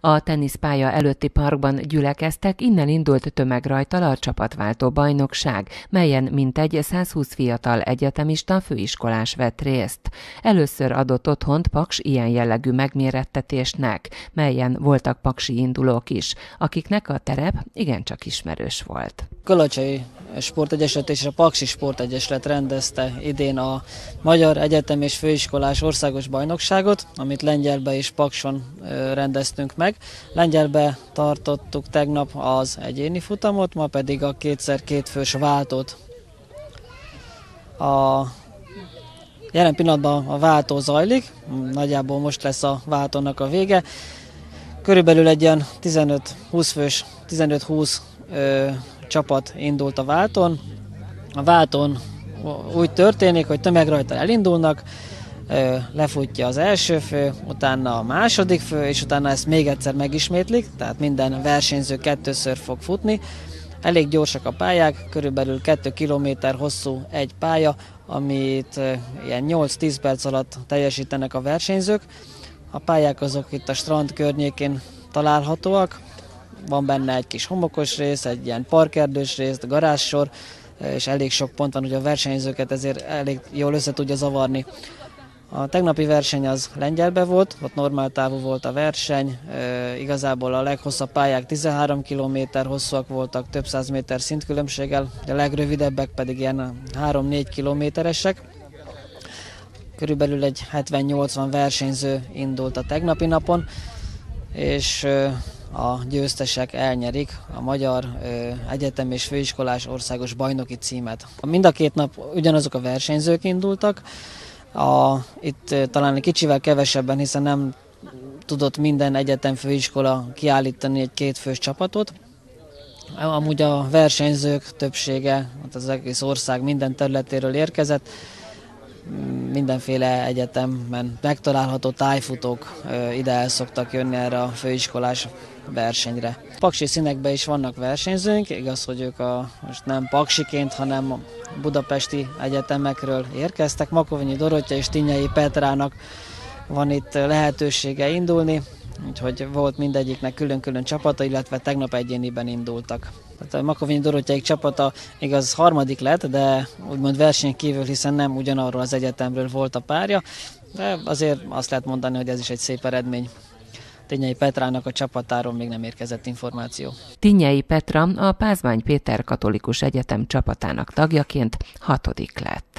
A teniszpálya előtti parkban gyülekeztek, innen indult tömegrajtal a csapatváltó bajnokság, melyen mintegy 120 fiatal egyetemista főiskolás vett részt. Először adott otthont Paks ilyen jellegű megmérettetésnek, melyen voltak paksi indulók is, akiknek a terep igencsak ismerős volt. Kalacsai Sportegyesület és a Paksi Sportegyesület rendezte idén a Magyar Egyetem és Főiskolás Országos Bajnokságot, amit Lengyelbe és Pakson rendeztünk meg. Lengyelbe tartottuk tegnap az egyéni futamot, ma pedig a kétszer két fős váltót. A jelen pillanatban a váltó zajlik, nagyjából most lesz a váltónak a vége. Körülbelül egy ilyen 15-20 fős, 15-20 csapat indult a válton. A válton úgy történik, hogy tömegrajta elindulnak, lefutja az első fő, utána a második fő, és utána ezt még egyszer megismétlik, tehát minden versenyző kettőször fog futni. Elég gyorsak a pályák, körülbelül 2 km hosszú egy pálya, amit ilyen 8-10 perc alatt teljesítenek a versenyzők. A pályák azok itt a strand környékén találhatóak, van benne egy kis homokos rész, egy ilyen parkerdős rész, garázssor, és elég sok pont van, hogy a versenyzőket ezért elég jól össze tudja zavarni. A tegnapi verseny az lengyelbe volt, ott normál távú volt a verseny, igazából a leghosszabb pályák 13 km hosszúak voltak, több száz méter szintkülönbséggel, a legrövidebbek pedig ilyen 3-4 kilométeresek. Körülbelül egy 70-80 versenyző indult a tegnapi napon, és a győztesek elnyerik a Magyar Egyetem és Főiskolás Országos Bajnoki címet. Mind a két nap ugyanazok a versenyzők indultak, a, itt talán egy kicsivel kevesebben, hiszen nem tudott minden egyetem főiskola kiállítani egy kétfős csapatot. Amúgy a versenyzők többsége, az egész ország minden területéről érkezett, mindenféle egyetemben megtalálható tájfutók ide el szoktak jönni erre a főiskolás versenyre. Paksi színekben is vannak versenyzőink, igaz, hogy ők a, most nem paksiként, hanem a budapesti egyetemekről érkeztek. Makovonyi Dorottya és Tinyei Petrának van itt lehetősége indulni, úgyhogy volt mindegyiknek külön-külön csapata, illetve tegnap egyéniben indultak. Tehát a Makovényi Dorotyaik csapata igaz harmadik lett, de úgymond verseny kívül, hiszen nem ugyanarról az egyetemről volt a párja, de azért azt lehet mondani, hogy ez is egy szép eredmény. Tinyei Petrának a csapatáról még nem érkezett információ. Tinyei Petra a Pázmány Péter Katolikus Egyetem csapatának tagjaként hatodik lett.